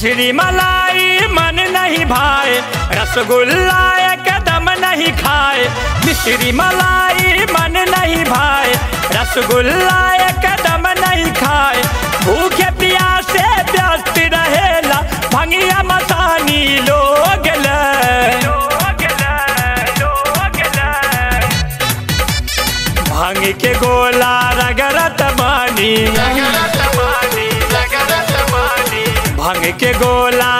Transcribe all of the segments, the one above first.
मिश्री मलाई, मन नहीं भाए, रसगुल्ला एकदम नहीं खाए। मिश्री मलाई, मन नहीं भाए, रसगुल्ला एकदम नहीं खाए। भूखे प्यासे व्यस्त रहेला, भंगिया मसानी लोग भाँग के गोला रगरत बानी भाँग के गोला।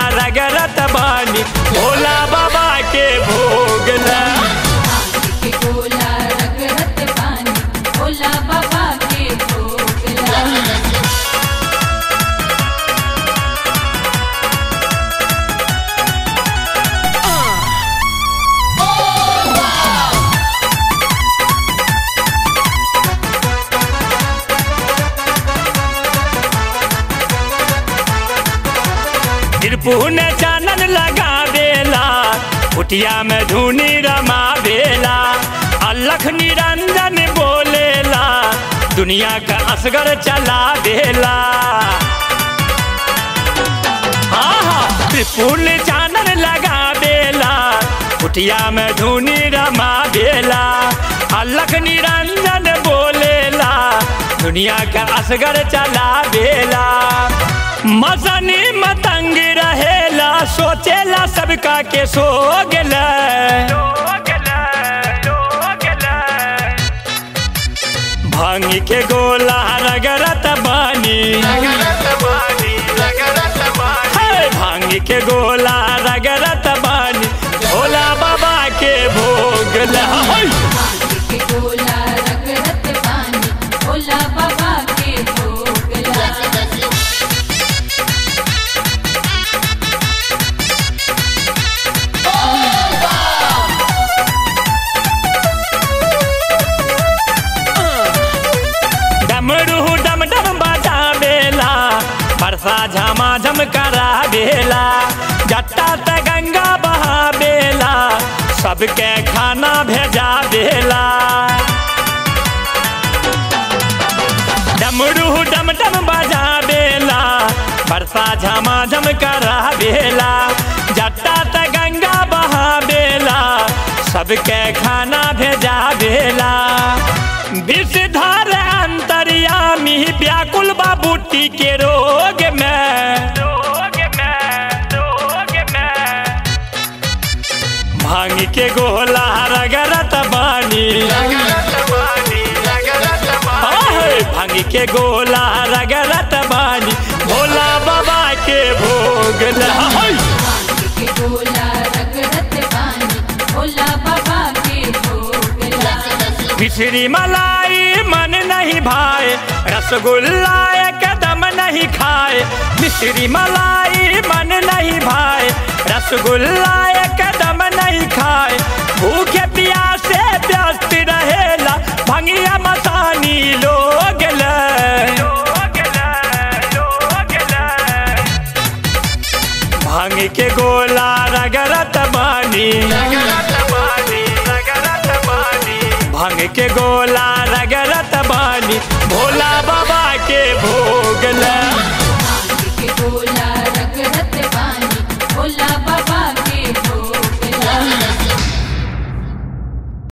त्रिपुन चानन लगा बेला, कुटिया में धुनी रमा बेला। अलख निरंजन बोलेला, दुनिया का असगर चला देला हाँ चानन लगा बेला, कुटिया में धुनी रमा बेला। अलख निरंजन दुनिया का असगर चला बेला। मजनी मतंग रहेला सोचेला सबका के सो गेला। भाँग के गोला रगरत बानी। है, भाँग के गोला रगरत डमरू डम डम बजा बेला, बरसा करा बेला। जट्टा त गंगा बहा बेला, सबके खाना भेजा बेला। डमरू डम डम बजा बेला, बरसा करा बेला। जट्टा त गंगा बहा बेला, सबके खाना भेजा बेला। विषधार अंतर्यामी व्याकुल बाबूटी के रोग में। भाँग के गोला रगरत बानी। भाँग के गोला रगरत बानी। भोला बाबा के भोग मिश्री मलाई मन नहीं भाए रसगुल्ला एकदम नहीं खाए। मिश्री मलाई मन नहीं भाए रसगुल्ला एकदम नहीं खाए। भूखे प्यासे व्यस्त रहेला भंगिया मसानी लोग भाँग के गोला रगरत बानी। भाँग के गोला